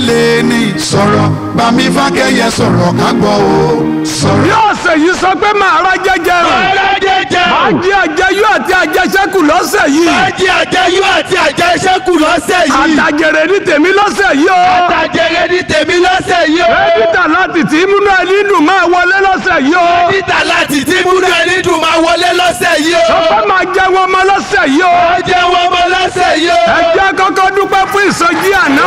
lè ní sọ̀rọ̀ bàmí fákẹ́yẹ sọ̀rọ̀ ká gbọ́ o sọ̀rọ̀. ọ̀sẹ̀ yìí sọ pé màá ra jẹjẹ rẹ̀ Ọlọ́jẹjẹ. máa jẹ àjẹyó àti àjẹsẹ́kù lọ́sẹ̀ yìí Májí àjẹyó àti àjẹsẹ́kù lọ́sẹ̀ yìí. àtàjèrè ní tèmi lọ́sẹ̀ yìí o Àtàjẹrẹ ní tèmi lọ́sẹ̀ yìí o. dókítà láti tí múnú ẹni dùn máa wọlé lọ́sẹ̀ yìí o Títà láti tí múnú ẹni dùn máa wọlé lọ́sẹ̀ yìí o. ọpẹ́ máa jẹ wọn mọ́ lọ́sẹ̀ yìí o Ó jẹ́ wọn mọ lọ́sẹ̀ yìí ẹ jẹ́ kọ́kọ́ dúpẹ́ fún ìsọjí àná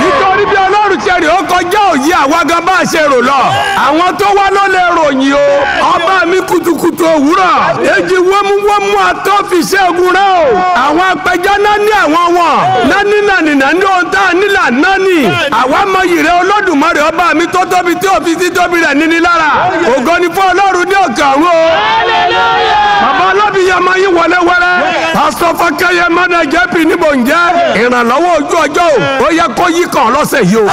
nítorí bí ọlọ́run rè ó kọjá òye àwa gan bá a ṣe rò lọ. Àwọn tó wá ló lè ròyìn o. Ọba mi kutukutu òwúrọ̀ èjì wọ́múwọ́mú atọ́ fi ṣe ogun rẹ o. Àwọn apẹja náà ní àwọn wọn. Nání nàní nàní ohun tá a nílà nání. Àwa mọ yìrẹ olódùmarè ọba mi tó tóbi tí òfin tí tóbi rẹ níní lára. Ògo ni fún ọlọ́run ní òkè ọ̀run o. Bàbá alábìyàmọ yìí wọlé wẹrẹ. Pásítọ̀ fákẹ́yẹ mọ́nà jẹ́pì níbo ń jẹ́. Ìrànlọ́wọ́ ojú ọjọ́ o. Ó yẹ kó yí kàn lọ́sẹ̀ yìí o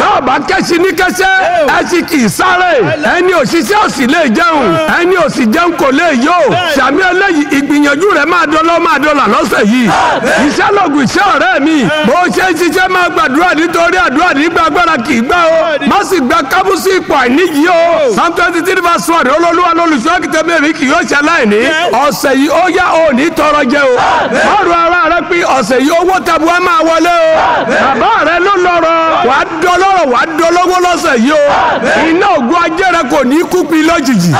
náà bá kẹ́sì ní kẹ́sẹ́ ẹ̀sì kì í sáré. Ẹni òṣìṣẹ́ òsì lè jẹun ẹni òsì jẹun kò lè yó. Sàmì eléyìí ìgbìyànjú rẹ̀ máa dọ́lọ́ máa dọ́là lọ́sẹ̀ yìí. Iṣẹ́ lọ́gùn iṣẹ́ ọ̀rẹ́ mi bó ṣe ń ṣiṣẹ́ máa gbàdúrà nítorí àdúrà nígbà agbára kì í gbà o. Má sì gba kábùsì ipò àìníyìí o. Psalm twenty three verse one olólùwà lólùṣọ́ kìtẹ́ èmi kì yóò ṣe aláìní. Ọ̀sẹ̀ yìí ó yá ò ní tọrọ jẹ o. Márùn ara rẹ pé ọ̀sẹ̀ yìí owó tabuwa máa wọlé o. Bàbá rẹ ló wà á dọlọ́rọ̀ wà á dọlọ́wọ́ lọ́sẹ̀ yìí o. Iná ògùn ajé rẹ kò ní kú pi lójijì.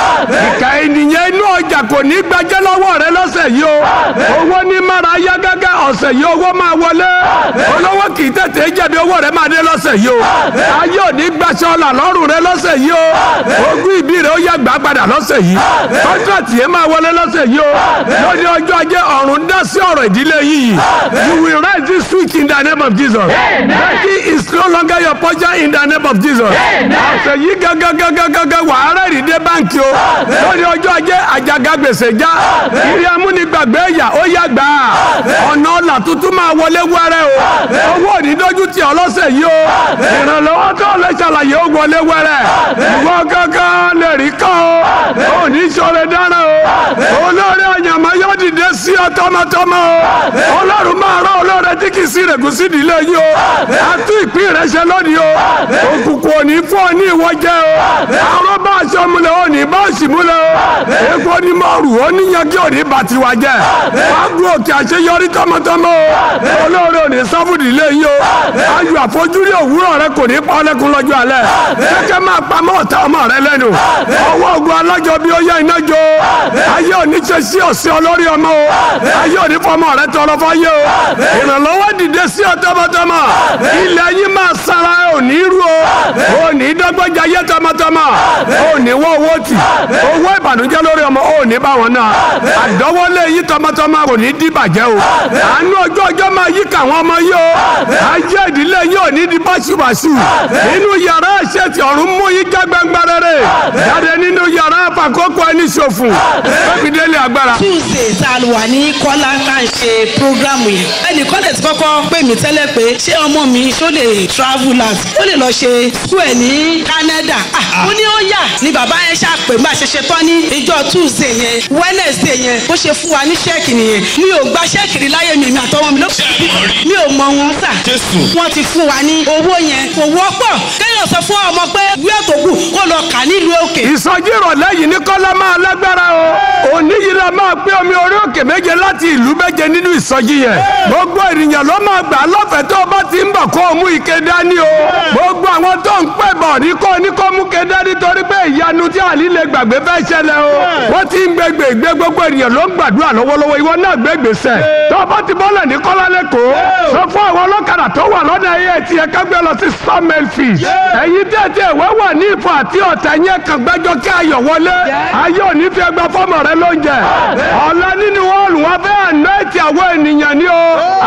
Ìkà ènìyàn inú ọjà kò ní gbajẹ́ lọ́wọ́ rẹ lọ́sẹ̀ yìí o. Owó ní mara yá gágá ọ̀sẹ̀ yìí owó máa wọlé. Olówó kì í tètè jẹ̀bi owó rẹ máa dé lọ́sẹ̀ yìí o. Ayé ò ní gbaṣẹ́ ọ̀la lọ́rùn rẹ lọ́sẹ̀ yìí o. Ogún ìbí rẹ ó yẹ gbà padà lọ́sẹ̀ yìí. Kọ́ńtàtì yẹn máa wọlé lọ́sẹ̀ yìí o. Lórí ọjọ́ ajé ọ̀run dá sí ọ̀rọ̀ ìdílé yìí. You will rise this week in the name of Jesus. Becky is no longer your portion in the name of Jesus. Ọ̀sẹ̀ yìí gángangangangan wà á rẹ́rìí dé báńkì o lórí ọjọ́ ajé àjàgà gbèsè já ìrì amúnigbàgbé ẹ̀yà ó yá gbà á ọ̀nà ọ̀là tuntun máa wọlé wẹ́rẹ́ o owó òní dójú tì ọ́ lọ́sẹ̀ yìí o. Ìrànlọ́wọ́ tó lè ṣàlàyé ó wọlé wẹ́rẹ́. Ìwọ gángan lè rí kọ́ o. Òní ṣọlẹ̀ dáná o. Olórí ọ̀yàmọ́ yóò dìde sí ọ tọmọtọmọ o. Ọlọ́run máa rán olóore tí kì í sí rẹ̀gùsí ìdílé yìí o. Àtú ìpín rẹ̀ ṣe lónìí o. Òkùnkùn òní fún ọ ní ìwọ jẹ o. Bá aṣọ múlẹ̀ òní bá òṣì múlẹ̀ o. Èkó ní mọ̀ rù ó níyan kí òní bá tiwa jẹ. Wàá gun òkè àṣeyọrí tọmọtọmọ o. Olóore òní sáfùdì ilé yìí o. Ayọ̀ àfojúrí òwúrọ̀ rẹ kò ní pa ọlẹ́kùn lọ́jọ́ alẹ́. Kẹ́kẹ́ máa pamọ́ ọ̀tá ọmọ rẹ lẹ́nu. Ọwọ́ ogun alájọ bí ó yẹ iná jó. Ayé òní ṣe sí ọ̀sẹ̀ olórí ọmọ o. Ayé òní fọmọ rẹ tọrọ fọyé o. Ìrànlọ́wọ́ dìde sí ọ tọmọtọmọ. Ilẹ̀ máa sara òní rú o òní dọ́gbọ́jà yé tọmọtọmọ òní wọ́ owó tì. Owó ìbànújẹ́ lórí ọmọ òní bá wọn náà. Àdọ́wọ́lé yìí tọmọtọmọ òní dìbàjẹ́ o. Àánú ọjọ́ ọjọ́ máa yí káwọn ọmọ yìí o. Ayé ìdílé yìí òní di báṣubàṣu. Nínú yàrá tí ọ̀run mú yín já gbangba jáde nínú yàrá àfàkókò ẹni ṣòfò. Fẹ́fidélé agbára. tuesday tá a wà ní kọ́lá à ń ó ní ah mo ní ó yà ni bàbá yẹn ṣàpè ṣe ṣe tán ní ìjọ tuesday yẹn wednesday yẹn bó ṣe fún wa ní ṣẹ́ẹ̀kì nìyẹn. Mi ò gba ṣẹ́ẹ̀kì rí láyé mi mi àtọwọ́ mi mi ò mọ wọn sà. Wọ́n ti fún wa ní owó yẹn. Kò wọ́pọ̀. Kéèyàn sọ fún ọmọ pé ìwé àtòkù kó lọ kà nílùú òkè. Ìsọjí ìrọ̀lẹ́ yìí ní kọ́lá máa lágbára o. Òní yìí la máa pé omi orí òkè méje láti ìlú méje nínú ìsọjí yẹn. Gbogbo ènìyàn ló máa gbà lọ́fẹ̀ẹ́ tó o bá ti ń bọ̀ kó o mú ike dání o. Gbogbo àwọn tó ń pẹ́ bọ̀ ní kó ní kó mú ike dání torí pé ìyanu tí àlí lè gbàgbé fẹ́ ṣẹlẹ̀ o. Wọ́n ti ń gbégbé gbé gbogbo ènìyàn ló ń gbàdúrà lọ́wọ́lọ́wọ́. Ìwọ náà gbé gbèsè tó o bá ti bọ́lẹ̀ ní kọ́lá lẹ́kọ̀ọ́ sọ fún àwọn ọlọ́kadà tó wà lọ́nà ẹ̀yẹ tí ẹ kágbé lọ sí sawmill fish ẹ̀yin tẹ̀tẹ̀ wẹ́ wà ní ìfọ̀ àti ọ̀tẹ̀ yẹn kàn gbẹ́jọ́ kí ayọ̀ wọlé. Ayé òní fi ẹgbẹ́ fọ́mọ rẹ lóúnjẹ. Ọ̀la nínú ọ̀lù wọn fẹ́ ànáìtì àwọn ènìyàn ní o.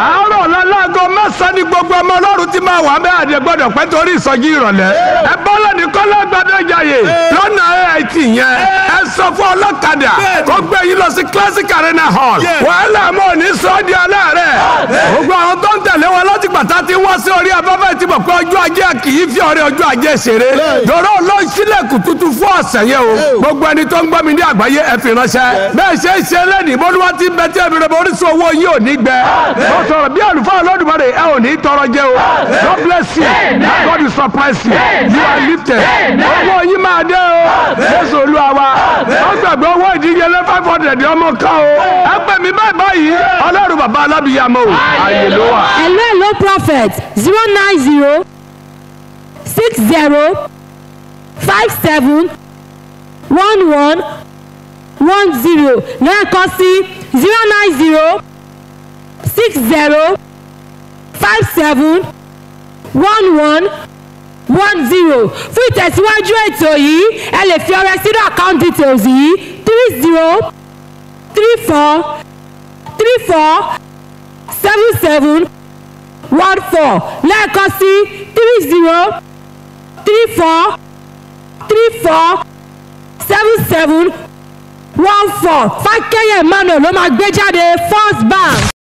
Àárọ̀ ọ̀la láago mẹ́sàn-án ní gbogbo ọmọ ọlọ́run ti máa wà bẹ́ẹ̀ àdé gbọ́dọ̀ pẹ́ torí ìsọjí ìrọ̀lẹ́. Ẹ bọ́lá ní kọ́lá gbadé jàyè lọ́nà AIT yẹn ẹ sọ fún ọlọ́kadà kó gbé yín lọ sí classic arena hall. Wàhálà mọ́ ní sọ́ọ́dì aláàrẹ̀ gbogbo àwọn tó ń tẹ̀lé wọn láti pàtà ti wá sí orí afẹ́fẹ́ ti mọ̀ pé ọjọ́ ajé kì í fi ọrẹ ọjọ́ ajé ṣeré. Dọ̀rọ̀ ló ń sílẹ̀kùn tuntun fún ọ̀sẹ̀ yẹn o. Gbogbo ẹni tó ń gbọ́ mi ní àgbáyé ẹ fi ránṣẹ́. Bẹ́ẹ̀ ṣe é ṣe lẹ́nìí bólúwa ti bẹ tí èmi rẹ̀ bọ̀ orísun owó yìí ò ní gbẹ. Mo sọ̀rọ̀ bí àlùfáà Olódùmarè ẹ ò ní tọrọ jẹ o. God bless you. God will surprise you. You are lifted. Owó yín máa dé o Jésù Olúwa wa gbàgbé owó ìdíyelé five hundred ọmọ kan o. Ẹ pè mí báyìí báyìí. Ọlọ́run bàbá alábìyàmọ́ o. Àyè ló wà. hello hello prophet. Zero nine zero six zero five seven one one one zero. Lẹ́ẹ̀kan sí zero nine zero six zero five seven one one one zero. Fún ìtẹ̀síwájú ètò yìí ẹ lè fi ọrẹ sínú account details yìí three zero three four three four seven seven one four lẹ́ẹ̀kan sí three zero three four three four seven seven one four fákẹ́yẹ̀ emmanuel ló máa gbé jáde first bank.